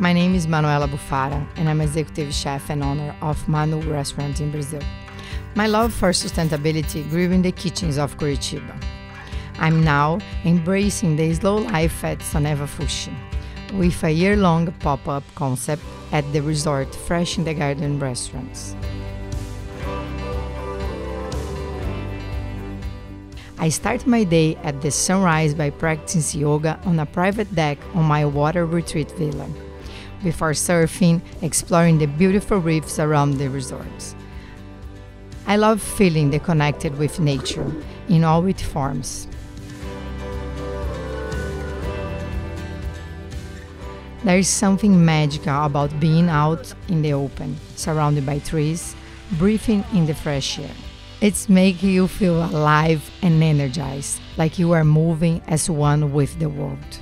My name is Manoella Buffara, and I'm executive chef and owner of Manu Restaurant in Brazil. My love for sustainability grew in the kitchens of Curitiba. I'm now embracing the slow life at Soneva Fushi, with a year-long pop-up concept at the resort Fresh in the Garden restaurants. I start my day at the sunrise by practicing yoga on a private deck on my water retreat villa, before surfing, exploring the beautiful reefs around the resorts. I love feeling the connected with nature in all its forms. There is something magical about being out in the open, surrounded by trees, breathing in the fresh air. It's making you feel alive and energized, like you are moving as one with the world.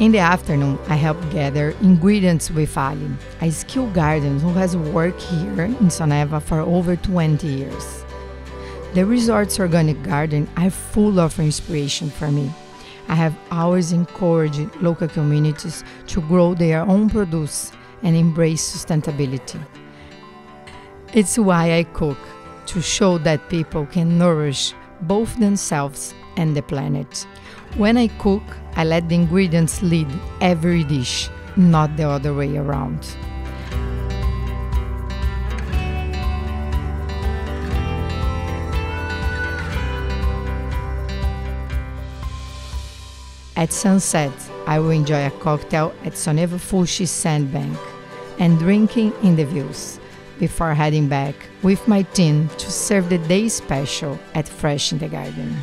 In the afternoon, I help gather ingredients with Ali, a skilled gardener who has worked here in Soneva for over 20 years. The resort's organic garden are full of inspiration for me I have always encouraged local communities to grow their own produce and embrace sustainability. It's why I cook, to show that people can nourish both themselves and the planet. When I cook, I let the ingredients lead every dish, not the other way around. At sunset, I will enjoy a cocktail at Soneva Fushi Sandbank and drinking in the views before heading back with my team to serve the day special at Fresh in the Garden.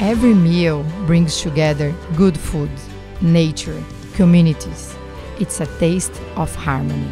Every meal brings together good food, nature, communities. It's a taste of harmony.